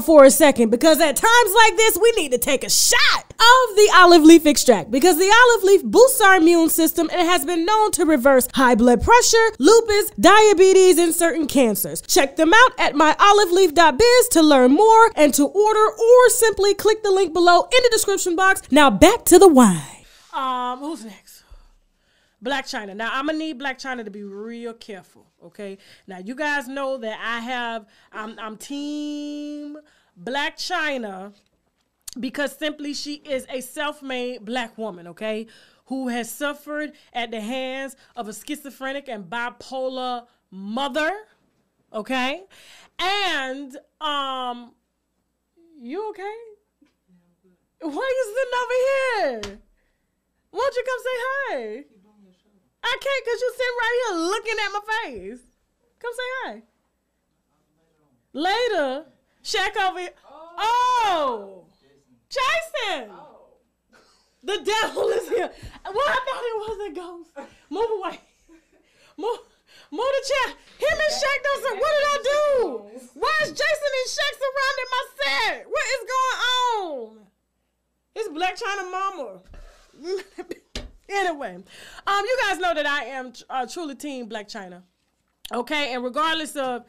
for a second because at times like this, we need to take a shot of the olive leaf extract because the olive leaf boosts our immune system and has been known to reverse high blood pressure, lupus, diabetes, and certain cancers. Check them out at myoliveleaf.biz to learn more and to order or simply click the link below in the description box. Now back to the wine. Um, who's next? Blac Chyna. Now I'm gonna need Blac Chyna to be real careful. Okay. Now you guys know that I have I'm I'm team Blac Chyna because simply she is a self-made black woman. Okay, who has suffered at the hands of a schizophrenic and bipolar mother. Okay, and um, you okay? Why are you sitting over here? Why don't you come say hi? I can't because you sitting right here looking at my face. Come say hi. Later. Shaq over here. Oh. Jason. The devil is here. Well, I thought it was a ghost. Move away. Move. Move the chair. Him and Shaq don't say, what did I do? Why is Jason and Shaq surrounding my set? What is going on? It's Blac Chyna Mama. anyway, um, you guys know that I am uh, truly team Blac Chyna. Okay, and regardless of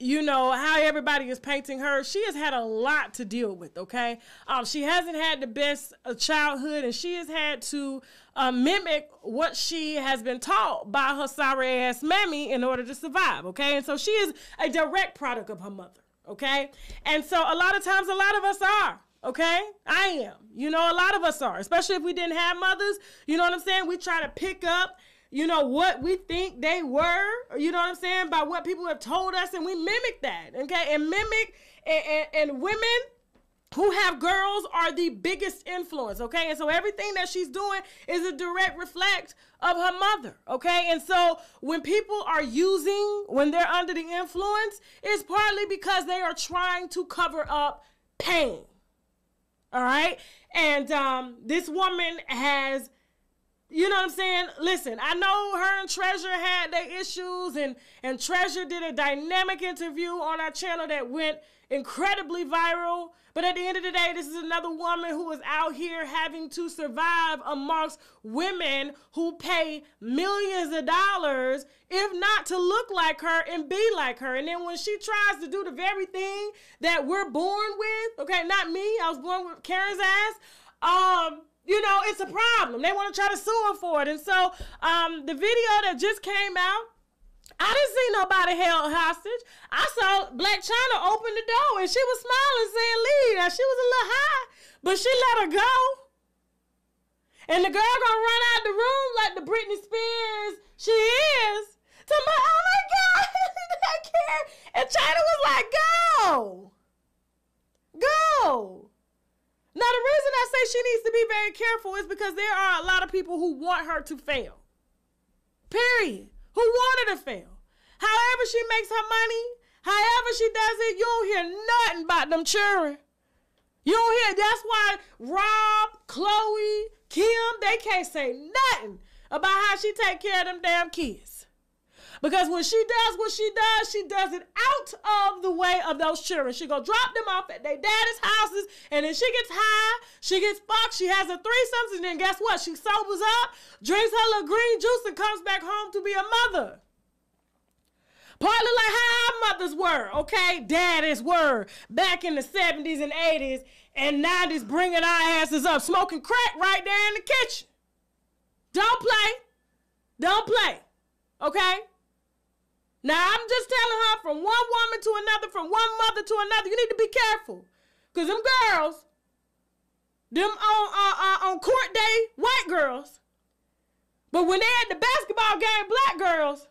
you know how everybody is painting her she has had a lot to deal with okay? Um, she hasn't had the best childhood and she has had to uh, mimic what she has been taught by her sorry ass mammy in order to survive okay? And so she is a direct product of her mother okay? And so a lot of times a lot of us are Okay, I am. You know, a lot of us are, especially if we didn't have mothers. You know what I'm saying? We try to pick up, you know, what we think they were, you know what I'm saying, by what people have told us, and we mimic that. Okay, and mimic, and, and, and women who have girls are the biggest influence, okay? And so everything that she's doing is a direct reflect of her mother, okay? And so when people are using, when they're under the influence, it's partly because they are trying to cover up pain. All right. And um, this woman has, you know what I'm saying? Listen, I know her and Treasure had their issues, and, and Treasure did a dynamic interview on our channel that went incredibly viral. But at the end of the day, this is another woman who is out here having to survive amongst women who pay millions of dollars, if not to look like her and be like her. And then when she tries to do the very thing that we're born with, okay, not me, I was born with Karen's ass. Um, you know, it's a problem. They want to try to sue her for it. And so um, the video that just came out, I didn't see nobody held hostage. I saw Blac Chyna open the door and she was smiling, saying leave. Now she was a little high, but she let her go. And the girl gonna run out the room like the Britney Spears she is. To my, oh my God, I care. And Chyna was like, go. Go. Now the reason I say she needs to be very careful is because there are a lot of people who want her to fail. Period who wanted to fail. However she makes her money, however she does it, you don't hear nothing about them children. You don't hear. That's why Rob, Khloe, Kim, they can't say nothing about how she take care of them damn kids. Because when she does what she does, she does it out of the way of those children. She go drop them off at their daddy's houses, and then she gets high, she gets fucked, she has a threesome, and then guess what? She sobers up, drinks her little green juice, and comes back home to be a mother. Partly like how our mothers were, okay? Daddies were back in the 70s and 80s and 90s bringing our asses up, smoking crack right there in the kitchen. Don't play. Don't play. Okay? Now I'm just telling her from one woman to another, from one mother to another. You need to be careful, cause them girls, them on uh, uh, on court day white girls, but when they at the basketball game black girls,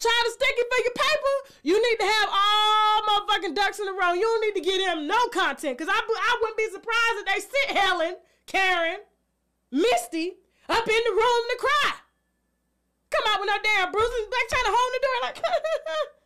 trying to stick it for your paper, you need to have all motherfucking ducks in a row. You don't need to get them no content, cause I I wouldn't be surprised if they sit Helen, Karen, Misty up in the room to cry. Come out with no damn bruises, back trying to hold the door like,